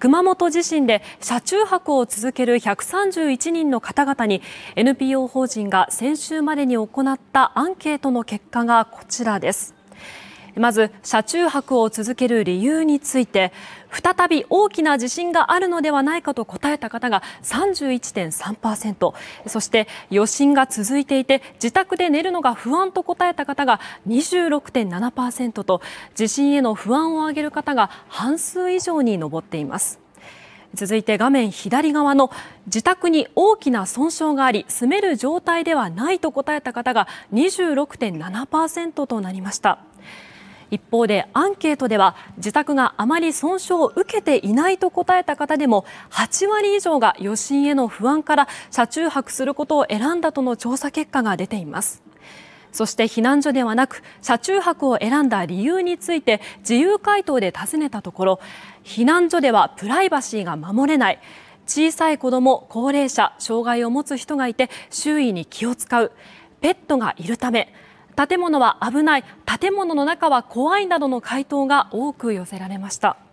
熊本地震で車中泊を続ける131人の方々に NPO 法人が先週までに行ったアンケートの結果がこちらです。まず車中泊を続ける理由について再び大きな地震があるのではないかと答えた方が31.3%そして余震が続いていて自宅で寝るのが不安と答えた方が26.7%と地震への不安を挙げる方が半数以上に上っています。続いて画面左側の自宅に大きな損傷があり住める状態ではないと答えた方が26.7%となりました。一方でアンケートでは自宅があまり損傷を受けていないと答えた方でも8割以上が余震への不安から車中泊することを選んだとの調査結果が出ています。そして避難所ではなく車中泊を選んだ理由について自由回答で尋ねたところ避難所ではプライバシーが守れない。小さい子ども、高齢者、障害を持つ人がいて周囲に気を使う。ペットがいるため建物は危ない建物の中は怖いなどの回答が多く寄せられました。